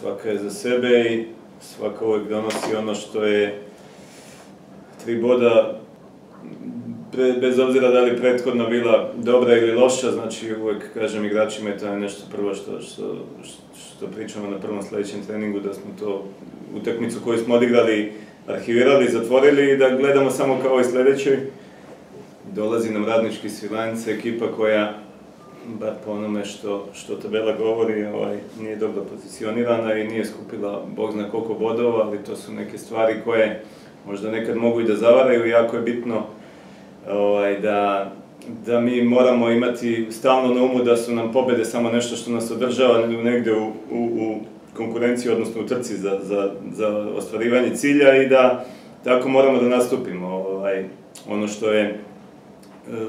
svaka je za sebe i svaka uvek donosi ono što je tri boda bez obzira da li prethodno bila dobra ili loša, znači uvek kažem igračima je to nešto prvo što, što, što pričamo na prvom sledećem treningu, da smo to utakmicu koju smo odigrali, arhivirali, zatvorili i da gledamo samo kao i sledećoj. Dolazi nam radnički Svilajnce, ekipa koja, bar po onome što, što tabela govori, ovaj, nije dobro pozicionirana i nije skupila bog zna koliko bodova, ali to su neke stvari koje možda nekad mogu i da zavaraju, jako je bitno ovaj, da, da mi moramo imati stalno na umu da su nam pobede samo nešto što nas održava negde u, u, u konkurenciji, odnosno u trci za, za, za ostvarivanje cilja i da tako moramo da nastupimo. Ovaj, ono što je,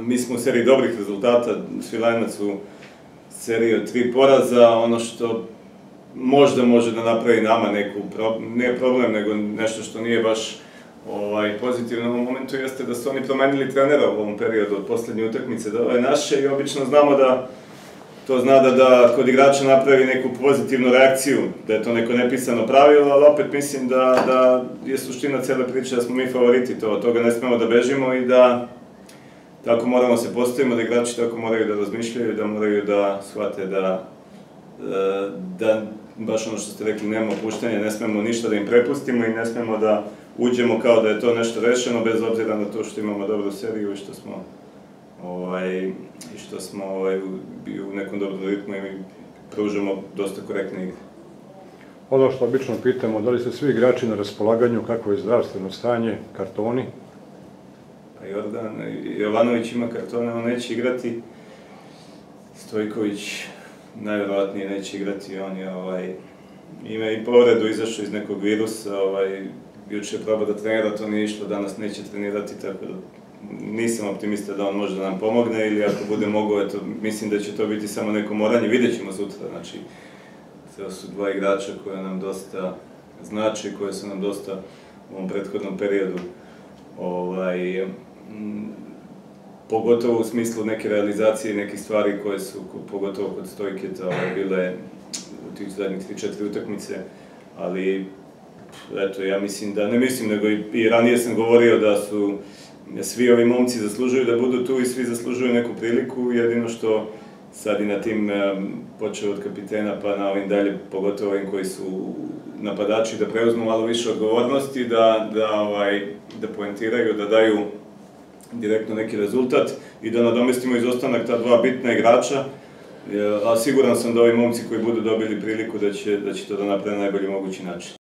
mi smo u seriji dobrih rezultata, Svilajnac u seriji od tri poraza, ono što možda može da napravi nama neku, ne problem, nego nešto što nije baš ovaj, pozitivno u momentu jeste da su oni promenili trenera u ovom periodu od poslednje utakmice. Do ove naše i obično znamo da to zna da, da kod igrača napravi neku pozitivnu reakciju, da je to neko nepisano pravilo, ali opet mislim da, da je suština cele priče da smo mi favoriti, to, od toga ne smemo da bežimo i da tako moramo se postavimo, da igrači tako moraju da razmišljaju, da moraju da shvate da, e, da baš ono što ste rekli, nema opuštanja, ne smemo ništa da im prepustimo i ne smemo da uđemo kao da je to nešto rešeno, bez obzira na to što imamo dobru seriju i što smo ovaj, i što smo ovaj, u, nekom dobrom ritmu i pružamo dosta korektne igre. Ono što obično pitamo, da li su svi igrači na raspolaganju, kako je zdravstveno stanje, kartoni? Pa Jordan, Jovanović ima kartone, on neće igrati. Stojković najverovatnije neće igrati, on je ovaj, ima i povredu, izašao iz nekog virusa, ovaj, juče je probao da trenira, to nije išlo, danas neće trenirati, tako da nisam optimista da on može da nam pomogne ili ako bude mogao, eto, mislim da će to biti samo neko moranje, vidjet ćemo sutra, znači, to su dva igrača koja nam dosta znači, koje su nam dosta u ovom prethodnom periodu ovaj, pogotovo u smislu neke realizacije nekih stvari koje su, pogotovo kod Stojketa, ovaj, bile u tih zadnjih 3-4 utakmice, ali eto, ja mislim da, ne mislim, nego i, i ranije sam govorio da su svi ovi momci zaslužuju da budu tu i svi zaslužuju neku priliku, jedino što sad i na tim, počeo od kapitena pa na ovim dalje, pogotovo ovim koji su napadači, da preuzmu malo više odgovornosti, da, da, ovaj, da poentiraju, da daju direktno neki rezultat i da nadomestimo izostanak ta dva bitna igrača, a siguran sam da ovi momci koji budu dobili priliku da će, da će to da naprave na najbolji mogući način.